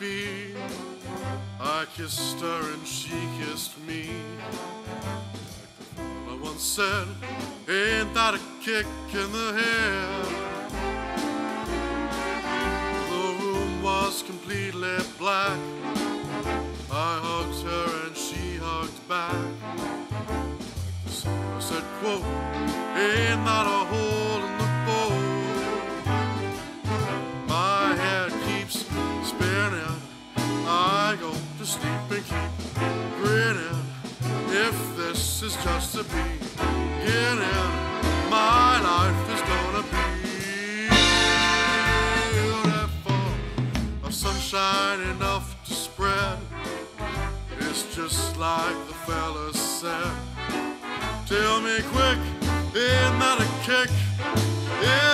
be. I kissed her and she kissed me. I once said, ain't that a kick in the head? The room was completely black. I hugged her and she hugged back. The said, quote, ain't that a hole and keep grinning. If this is just a beginning, my life is gonna be beautiful. A sunshine enough to spread. It's just like the fella said. Tell me quick, ain't that a kick the